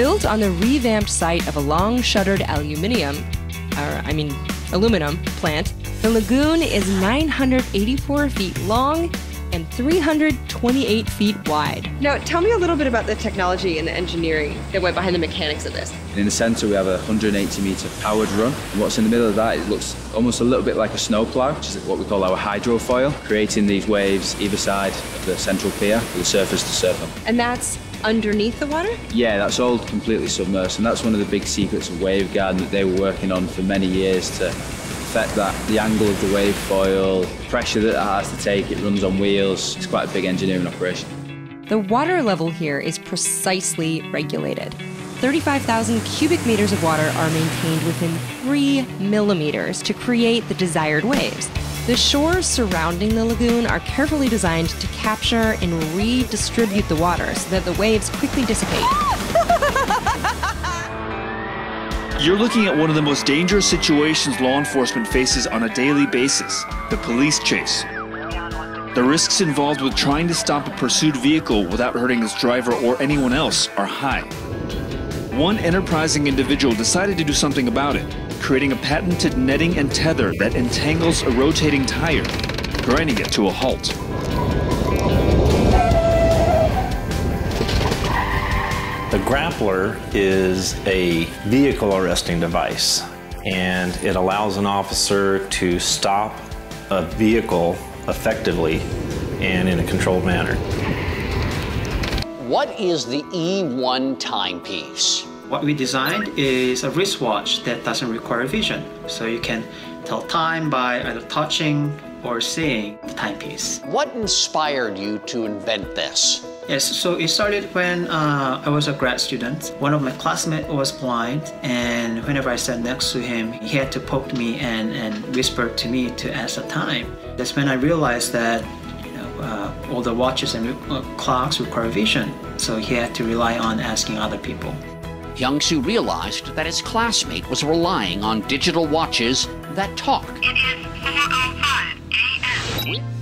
Built on the revamped site of a long shuttered aluminium, or I mean, aluminum plant, the lagoon is 984 feet long and 328 feet wide. Now, tell me a little bit about the technology and the engineering that went behind the mechanics of this. In the centre, we have a 180 metre powered run. And what's in the middle of that, it looks almost a little bit like a snowplow, which is what we call our hydrofoil, creating these waves either side of the central pier for the surfers to surf on. And that's underneath the water? Yeah, that's all completely submersed, and that's one of the big secrets of Wavegarden that they were working on for many years to affect that the angle of the wave foil, pressure that it has to take. It runs on wheels. It's quite a big engineering operation. The water level here is precisely regulated. 35,000 cubic meters of water are maintained within three millimeters to create the desired waves. The shores surrounding the lagoon are carefully designed to capture and redistribute the water so that the waves quickly dissipate. You're looking at one of the most dangerous situations law enforcement faces on a daily basis the police chase. The risks involved with trying to stop a pursued vehicle without hurting its driver or anyone else are high. One enterprising individual decided to do something about it, creating a patented netting and tether that entangles a rotating tire, grinding it to a halt. The grappler is a vehicle arresting device and it allows an officer to stop a vehicle effectively and in a controlled manner. What is the E1 timepiece? What we designed is a wristwatch that doesn't require vision. So you can tell time by either touching or seeing the timepiece. What inspired you to invent this? Yes, so it started when uh, I was a grad student. One of my classmates was blind, and whenever I sat next to him, he had to poke me and, and whisper to me to ask the time. That's when I realized that uh, all the watches and uh, clocks require vision, so he had to rely on asking other people. Young Soo realized that his classmate was relying on digital watches that talk. It is 4.05 a.m.